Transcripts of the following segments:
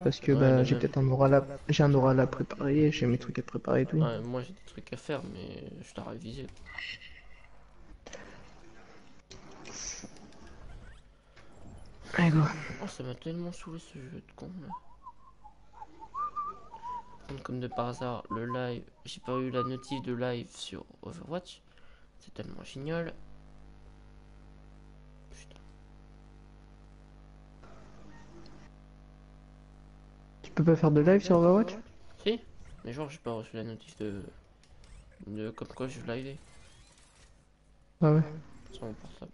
Parce que Ouais, bah j'ai peut-être un oral à... j'ai un oral à préparer, j'ai mes trucs à préparer et tout. Ouais, moi j'ai des trucs à faire, mais je t'ai révisé. Allez go. Oh, ça m'a tellement saoulé ce jeu de con là. Comme de par hasard, le live, j'ai pas eu la notif de live sur Overwatch. C'est tellement génial. Peux pas faire de live sur Overwatch Si Mais genre, j'ai pas reçu la notif de. de comme quoi je live Ah ouais. sur mon portable.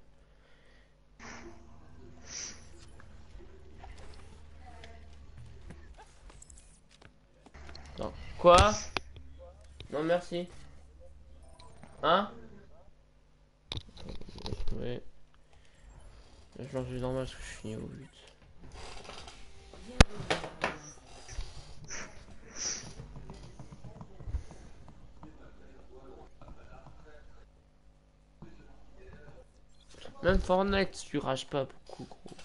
Non. Quoi? Non, merci. Hein? Je lance du normal parce que je suis niveau 8. Même Fortnite, tu rages pas beaucoup, gros.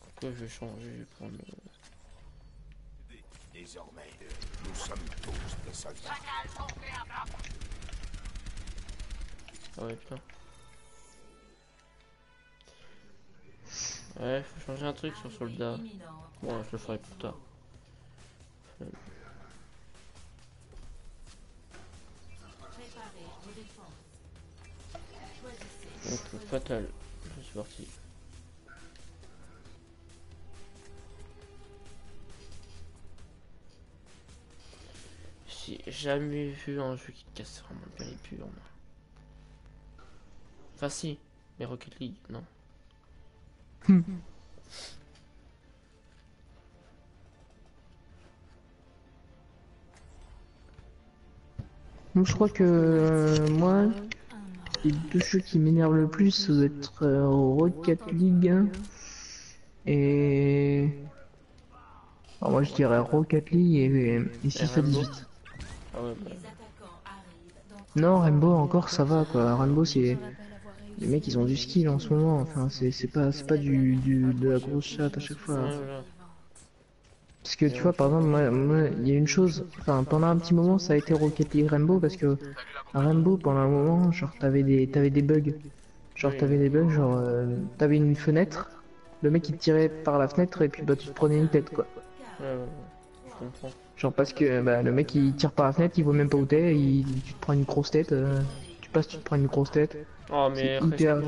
Pourquoi je vais changer Je vais prendre. Désormais, nous sommes tous des soldats. Ah ouais, putain. Ouais, faut changer un truc sur soldat. Bon, je le ferai plus tard. Vu un jeu qui te casse vraiment bien les purs. Enfin si, mais Rocket League, non. Donc je crois que euh, moi, les deux jeux qui m'énervent le plus, ça doit être euh, Rocket League et... Alors moi je dirais Rocket League et, et 6 à Rainbow 18. Ah ouais, bah, Non, Rainbow encore ça va quoi. Rainbow c'est... Les mecs ils ont du skill en ce moment, enfin c'est pas, c'est pas du, du, de la grosse chatte à chaque fois. voilà. Parce que tu vois, par exemple, il y a une chose, enfin, pendant un petit moment, ça a été Rocket League Rainbow parce que à Rainbow, pendant un moment, genre, t'avais des, t'avais des bugs. Genre, t'avais des bugs, genre, euh, t'avais une fenêtre, le mec il tirait par la fenêtre et puis bah, tu te prenais une tête quoi. Ouais, ouais, ouais. Je comprends. Genre, parce que bah, le mec il tire par la fenêtre, il voit même pas où t'es, il, tu te prends une grosse tête, euh, tu passes, tu te prends une grosse tête. Oh, mais hyper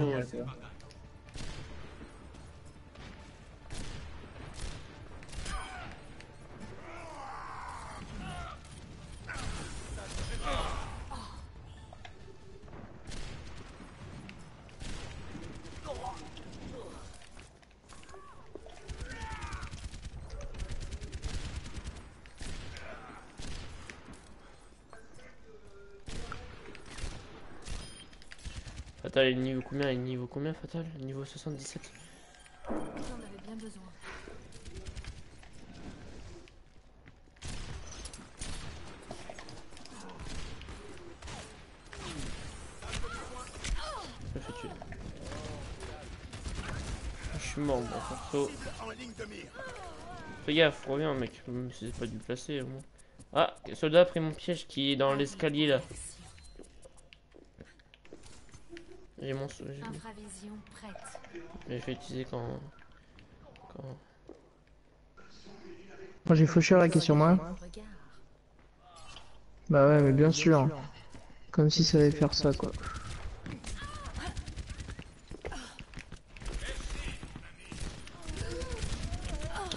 combien niveau combien, Fatal? Niveau 77 J'en avais bien besoin. Je suis mort, moi, perso. Fais gaffe, reviens, mec. C'est pas du placé, au moins. Ah, soldat a pris mon piège qui est dans l'escalier là. J'ai mon. Infravision prête. Mais je vais utiliser quand. Quand. Moi j'ai Faucheur là qui est sur moi. Bah ouais, mais bien sûr. Comme si ça allait faire ça quoi.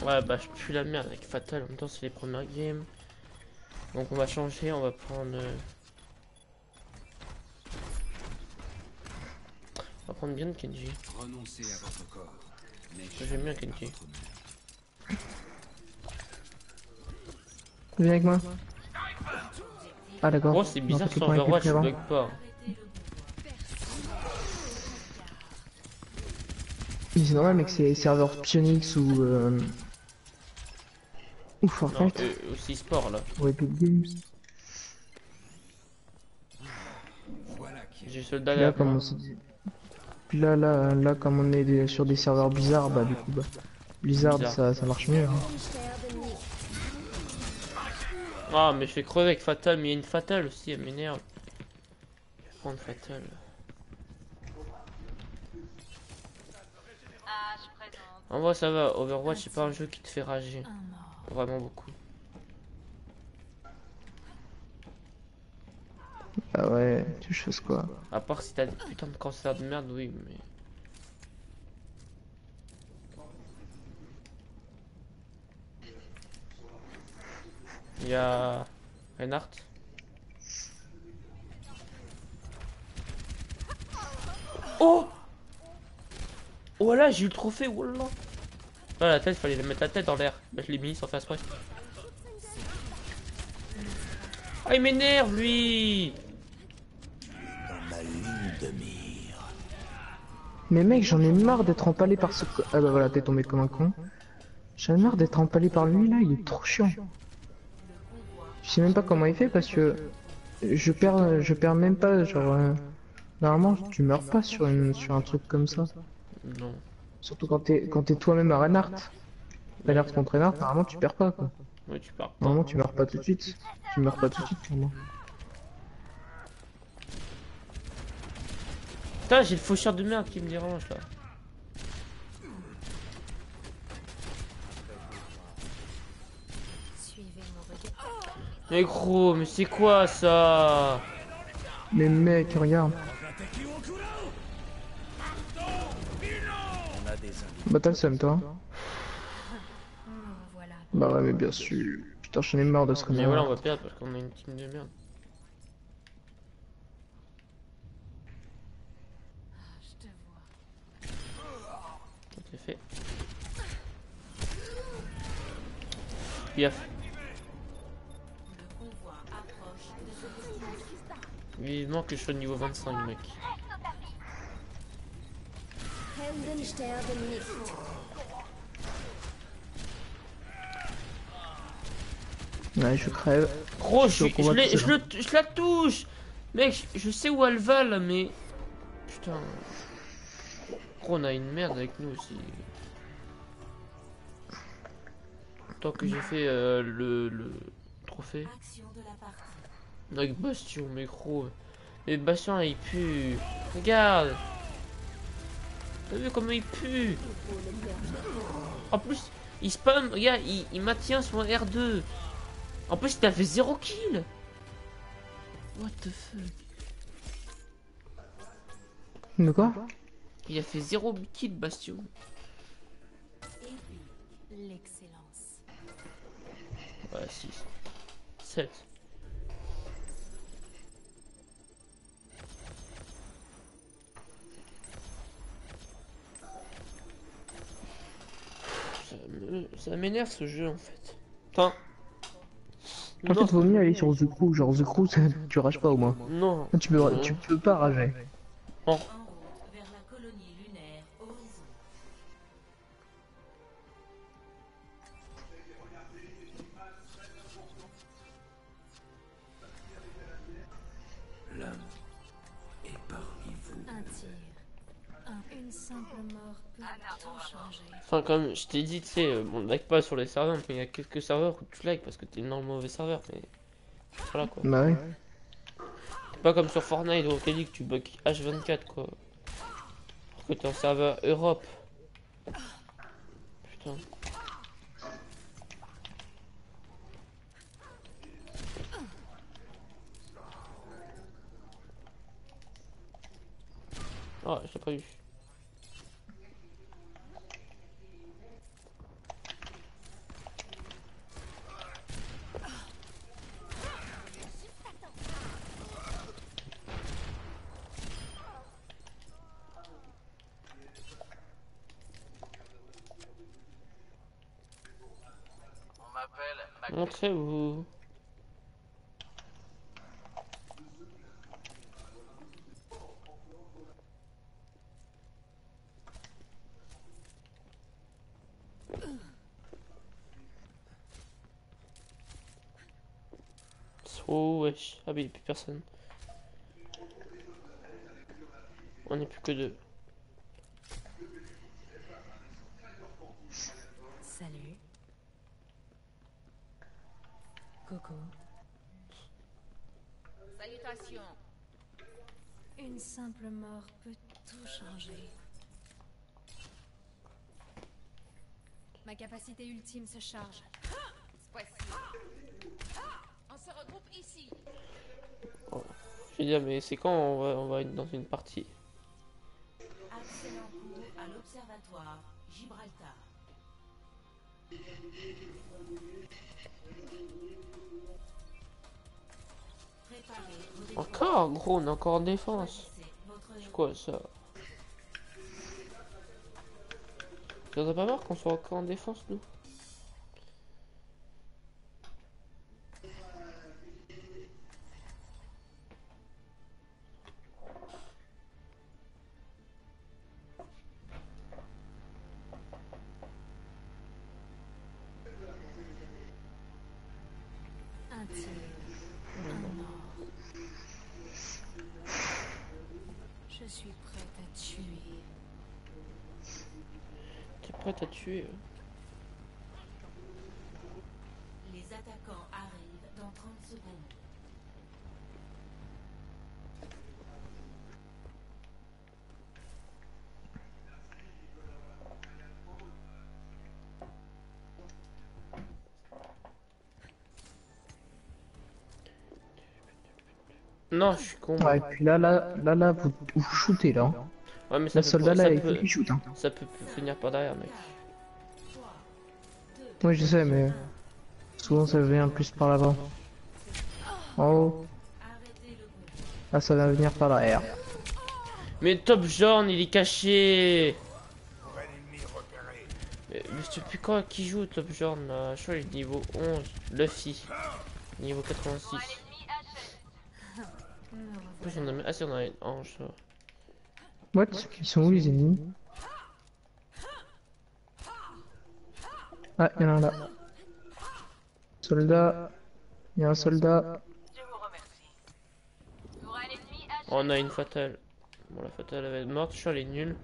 Ouais, bah je pue la merde avec Fatal. En même temps, c'est les premières games. Donc on va changer, on va prendre. euh, On va prendre bien Kenji. Renoncez à votre corps. J'aime bien Kenji. Viens avec moi. Ah d'accord. Gros, c'est bizarre sur Overwatch, je bug pas. Mais c'est normal mec, c'est serveur Pionix ou... Euh... Ou Non, Fortnite. euh, aussi sport là. Ou Epic Games. voilà qui J'ai soldat Là là. comme on s'est dit. Là, là, là, comme on est sur des serveurs bizarres, bah du coup, bah, Blizzard, Bizarre. ça, ça marche mieux. hein. Ah, mais je vais crever avec Fatal, mais il y a une Fatal aussi, elle m'énerve. Je vais prendre Fatal. En vrai, ça va. Overwatch, c'est pas un jeu qui te fait rager. Vraiment beaucoup. Ah ouais, tu choses quoi. À part si t'as des putains de cancers de merde, oui, mais. Il y a. Reinhardt. Oh Oh là, j'ai eu le trophée, wallah Ah, la tête, fallait mettre la tête dans l'air. Bah, je l'ai mis sans faire exprès. Ah, il m'énerve, lui Dans ma ligne de mire. Mais mec, j'en ai marre d'être empalé par ce... co- Ah bah voilà, t'es tombé comme un con. J'en ai marre d'être empalé par lui, là, il est trop chiant. Je sais même pas comment il fait, parce que... Je perds, je perds même pas, genre... euh, Normalement, tu meurs pas sur, une, sur un truc comme ça. Non. Surtout quand t'es quand t'es toi-même à Reinhardt. Reinhardt contre Reinhardt, normalement tu perds pas quoi. Oui, tu pars. Normalement tu meurs pas tout de suite. Tu meurs pas tout de suite normalement. Putain, j'ai le faucheur de merde qui me dérange là. Suivez mon regard. Mais gros, mais c'est quoi ça? Mais mec, regarde. Bah t'as le seum toi. Bah ouais mais bien sûr. Putain j'en ai marre de ce Mais voilà, on va perdre parce qu'on a une team de merde. Je te vois. C'est fait. Ce Vivement que je sois niveau 25, mec. Ouais je crève. Gros, je, je, le- je la touche Mec, je, sais où elle va là, mais... Putain... Gros, on a une merde avec nous aussi. Tant que j'ai fait euh, le, le trophée. Avec Bastion, mais gros. Mais Bastion, il pue. Regarde. T'as vu comment il pue? En plus, il spam, regarde, il, il maintient son R2. En plus, il a fait 0 kill. What the fuck De quoi Il a fait 0 kill, Bastion. L'excellence. Ouais, 6. 7. Ça m'énerve ce jeu en fait. Enfin. En fait vaut mieux aller sur The Crew, genre The Crew tu rages pas au moins. non. Tu peux, tu peux pas rager. Une simple mort peut tout changer. Enfin, comme je t'ai dit, tu sais, euh, on like pas sur les serveurs, mais il y a quelques serveurs où tu like parce que t'es dans le mauvais serveur. Mais voilà quoi. Bah ouais. C'est pas comme sur Fortnite où t'es dit que tu bug H24 quoi. Alors que t'es en serveur Europe. Putain. Ah, je l'ai pas eu. Montrez-vous. Oh wesh. Ah mais y'a plus personne. On est plus que deux. Une simple mort peut tout changer. Ma capacité ultime se charge. On se regroupe ici. Je vais dire, mais c'est quand on va, on va être dans une partie? Accès en cours à l'Observatoire Gibraltar. Encore, gros, on est encore en défense. C'est quoi ça Tu as pas marre qu'on soit encore en défense, nous prête à tuer hein Les attaquants arrivent dans 30 secondes. Non, je suis con. Ouais, et puis là, là, là, là, vous, vous shootez là. Ouais, mais ça Le peut, soldat ça là, il peut, qu'il shoot. Hein. ça peut venir par derrière, mec. Oui, je sais, mais souvent ça vient plus par l'avant. En haut. Là, ça va venir par l'arrière. Mais Top Jorn, il est caché. Mais, mais c'est depuis quand qui joue Top Jorn là? Je crois qu'il est niveau 11. Luffy. Niveau 86. En plus, on a... Ah si, on a une hanche. ça. What? Ils sont où les ennemis Ah, il y en a un là. Soldat. Il y a un soldat. On a une fatale. Bon, la fatale elle va être morte. Je suis est nulle.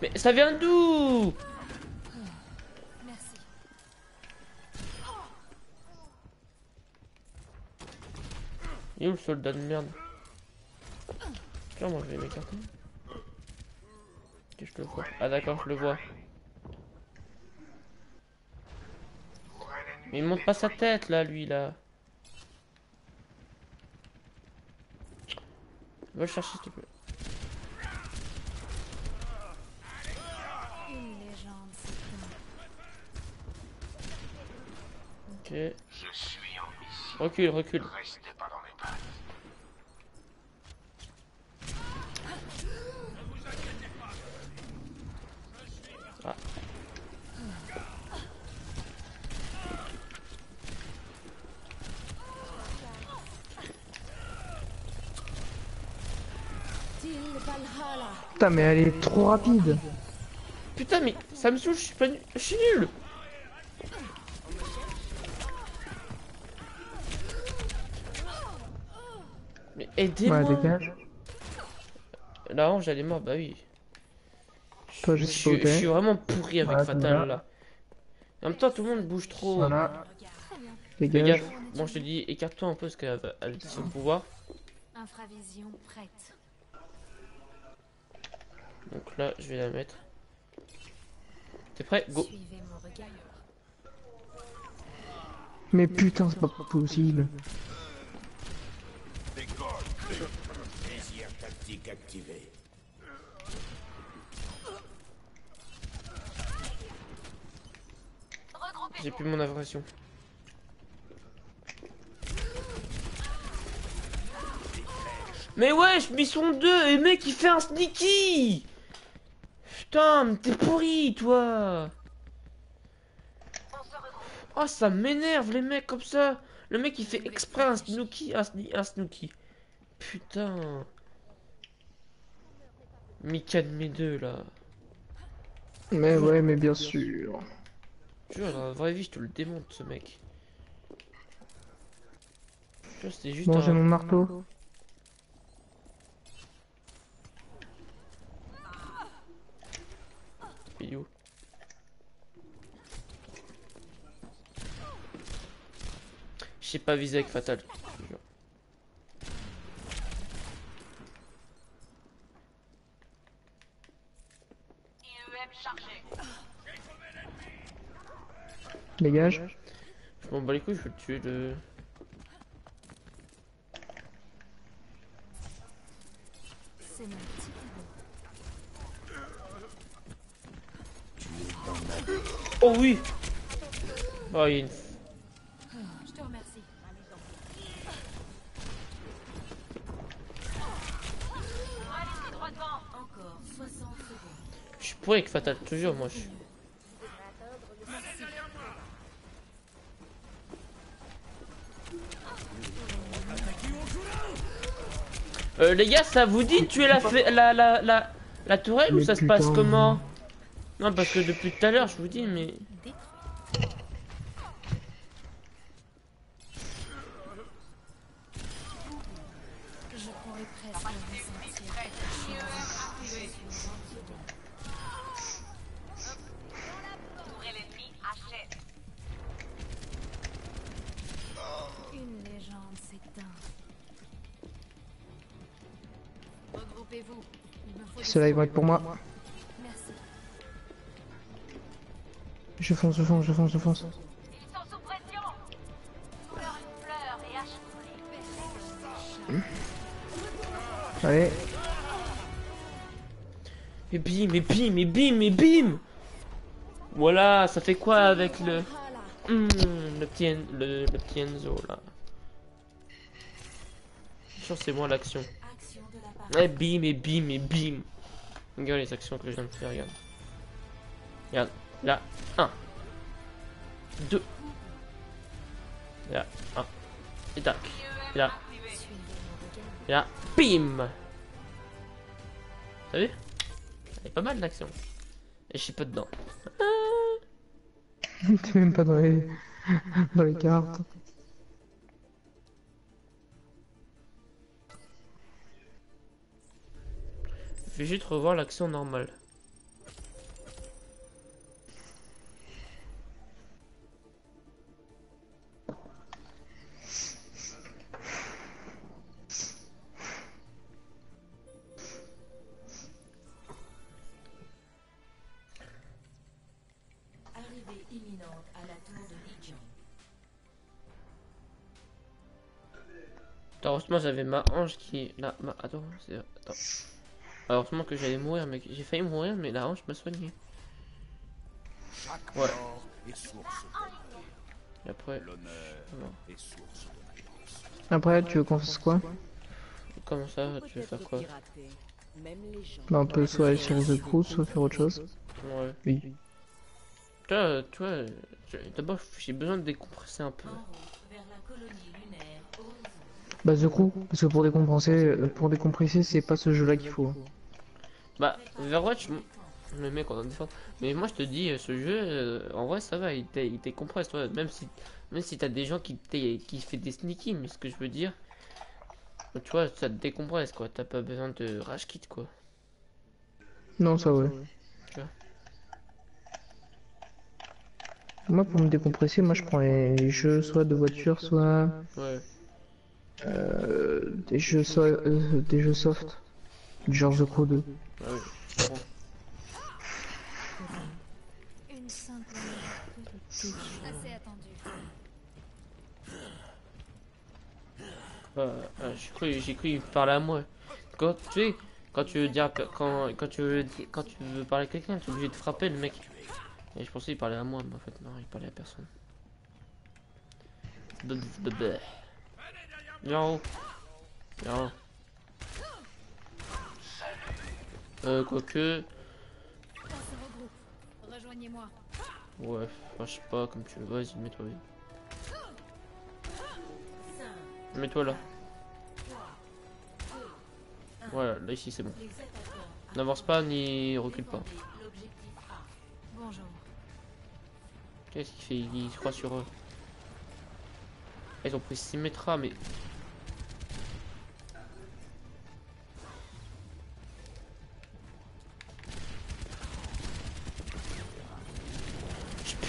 Mais ça vient d'où? Il est où le soldat de merde Tiens, moi je vais m'écarter. Ok, je le vois. Ah d'accord, je le vois. Mais il monte pas sa tête là, lui là. Va le chercher s'il te plaît. Ok. Je suis en mission. Recule, recule. Restez pas dans les pattes. Til Valhalla. Putain, mais elle est trop rapide. Putain, mais ça me saoule, je suis pas nul. Je suis nul. Mais aidez-moi. Ouais, dégage. La hanche, elle est morte, bah oui. Je, Toi, suis- je suis vraiment pourri avec Ouais, Fatal là. En même temps, tout le monde bouge trop. Voilà. Dégage. Bon, je te dis, écarte-toi un peu parce qu'elle va- elle utilise son pouvoir. Infravision prête. Donc là, je vais la mettre. T'es prêt? Go. Mais putain, c'est pas possible. J'ai plus mon impression. Mais wesh, mais ils sont deux et mec il fait un sneaky Mais t'es pourri toi Oh ça m'énerve les mecs comme ça Le mec il fait exprès un snooki, un, un snooki. Putain Mika de mes deux là. Mais ouais, mais bien sûr. Je jure, dans la vraie vie je te le démonte ce mec. Je jure, c'était juste Bon, un... j'ai mon marteau. Je sais pas viser avec Fatal. Dégage. Je m'en bats les couilles, je veux le tuer de... oui Oh, il y a une. Je te remercie. Encore 60 secondes. Je suis pourri avec Fatal, toujours moi. Je... suis- Euh, les gars, ça vous dit de tuer la, la, la, la, la tourelle ou ça se passe comment? Non, parce que depuis tout à l'heure, je vous dis, mais. Ceux-là, ils vont être pour moi. Merci. Je fonce, je fonce, je fonce, je fonce. Allez, Et bim, et bim, et bim, et bim Voilà, ça fait quoi avec le. Hmm, le petit, En- le, le petit Enzo là? Je pense que c'est moi l'action. Et bim, et bim, et bim Regarde les actions que je viens de faire, regarde. Regarde, là, 1 2 Là, 1 Et tac là, là, bim T'as vu? Elle est pas mal l'action. Et je suis pas dedans. t'es même pas dans les cartes. Vais juste revoir l'action normale. Arrivée imminente à la tour de Lijiang. Heureusement j'avais ma hanche qui... Là, ma... Attends, c'est... Attends. Heureusement que j'allais mourir, mais j'ai failli mourir, mais la hanche m'a soigné. Chaque Ouais. mort est source Et après. Après, tu veux qu'on fasse quoi comment ça, tu veux faire quoi Bah, on peut soit aller sur The Crew, soit faire autre chose. Ouais. Oui. Tu vois, tu vois, je- d'abord j'ai besoin de décompresser un peu. Bah, The Crew, parce que pour décompenser, euh, pour décompresser, c'est pas ce jeu-là qu'il faut. hein. Bah, Overwatch, le mec on en défend. Mais moi je te dis, euh, ce jeu, euh, en vrai ça va, il il décompresse, toi. Même si, même si t'as des gens qui, qui fait des sneaky, mais ce que je veux dire, tu vois, ça te décompresse quoi. T'as pas besoin de rage kit quoi. Non, ça ouais. Tu vois. Moi, pour me décompresser, moi je prends les jeux soit de voiture, soit Ouais. Euh, des jeux so- euh, des jeux soft, genre The Crew 2. Ah oui, je. Une j'ai cru, j'ai cru me parlait à moi. Quand tu sais, quand tu veux dire, quand, quand tu veux, quand tu veux parler à quelqu'un, tu es obligé de frapper le mec. Et je pensais qu'il parlait à moi, mais en fait non, il parlait à personne. En haut. Euh, quoique, ouais, sais pas, comme tu veux, vas-y, mets-toi. Mets-toi là. Voilà, là ici c'est bon. N'avance pas ni recule pas. Qu'est-ce qu'il fait? Il croit sur eux. Ils ont pris 6 mètres mais.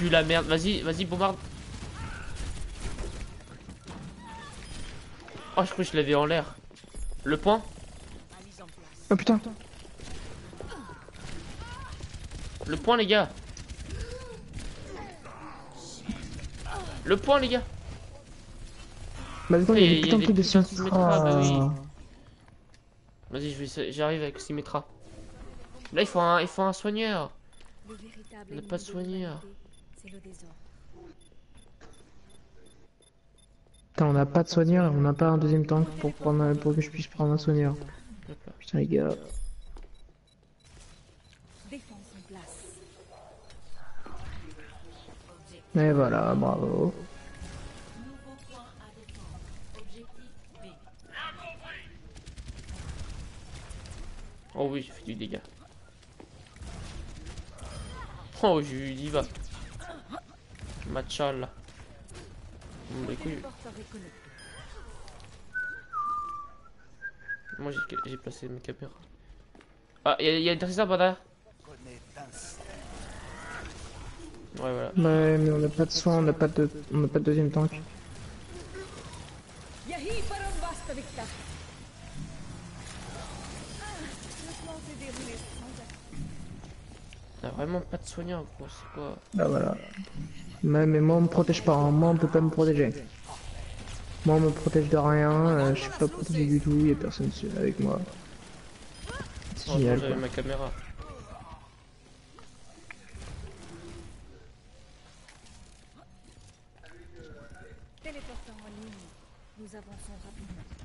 Pue la merde. Vas-y, vas-y, bombarde. Oh, je crois que je l'avais en l'air. Le point Oh putain. Le point, les gars Le point, les gars Bah attends, il y a des putains de trucs de Symmetra. Bah oui. Vas-y, je vais essa- j'arrive avec Symmetra. Là, il faut un, il faut un soigneur. Le véritable ennemi pas soigneur. L'humanité, C'est le désordre. Putain, on n'a pas de soigneur et on n'a pas un deuxième tank pour, prendre, un- pour que je puisse prendre un soigneur. Putain, les gars. Défense en place. Et voilà, bravo. Nouveau point à défendre. Objectif B. Oh oui, j'ai fait du dégât. Oh, j'ai eu diva. Bah, écoute, Téléporteur reconnecté. moi j'ai placé mes caméras. Ah, il y, a- a une trésor par derrière? Ouais, voilà. Ouais, mais on n'a pas de soin, on n'a pas de, on n'a pas de deuxième tank. Pas de soigneur, gros, c'est quoi Bah voilà. Mais, mais moi on me protège pas, hein. moi on peut pas me protéger. Moi on me protège de rien, euh, je suis pas protégé du tout, y'a personne dessus avec moi. C'est génial j'avais ma caméra. Téléporteur en ligne. Nous avançons rapidement.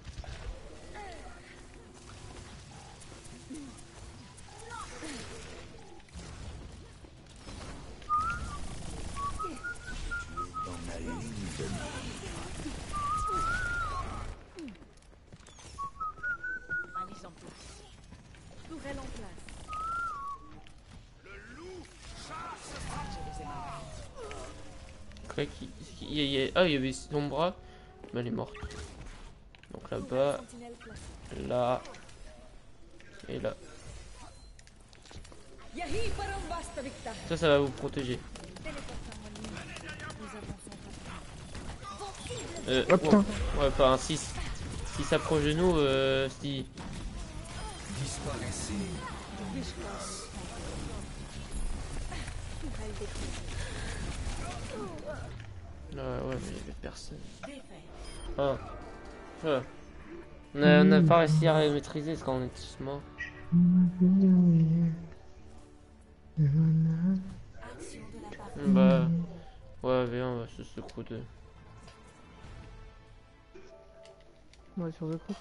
Ah, il y avait son bras. Mais elle est morte. Donc là-bas, là. Et là. Ça, ça va vous protéger. Euh, Oh putain. ouais, ouais, pas un 6. Si s'approche de nous, euh, si. Ouais, ouais, mais il y avait personne. Ah. On a, on n'a pas réussi à maîtriser parce qu'on est tous morts. Partie. Bah. Ouais, viens, on va se secouer. Ouais, sur le coup.